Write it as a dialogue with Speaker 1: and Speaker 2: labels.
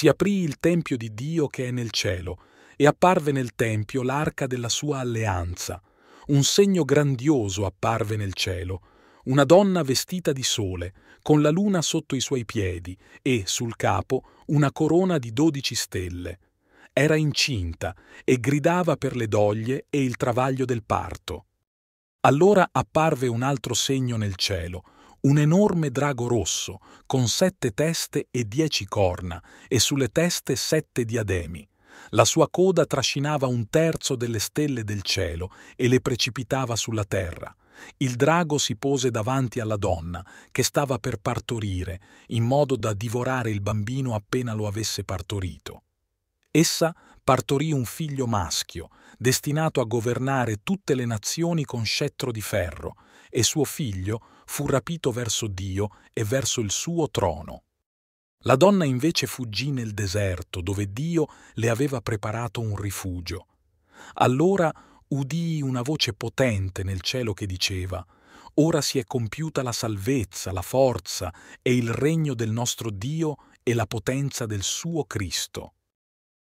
Speaker 1: si aprì il tempio di Dio che è nel cielo, e apparve nel tempio l'arca della sua alleanza. Un segno grandioso apparve nel cielo, una donna vestita di sole, con la luna sotto i suoi piedi e, sul capo, una corona di dodici stelle. Era incinta e gridava per le doglie e il travaglio del parto. Allora apparve un altro segno nel cielo, un enorme drago rosso, con sette teste e dieci corna, e sulle teste sette diademi. La sua coda trascinava un terzo delle stelle del cielo e le precipitava sulla terra. Il drago si pose davanti alla donna, che stava per partorire, in modo da divorare il bambino appena lo avesse partorito. Essa partorì un figlio maschio, destinato a governare tutte le nazioni con scettro di ferro, e suo figlio fu rapito verso Dio e verso il suo trono. La donna invece fuggì nel deserto, dove Dio le aveva preparato un rifugio. Allora udii una voce potente nel cielo che diceva Ora si è compiuta la salvezza, la forza e il regno del nostro Dio e la potenza del suo Cristo.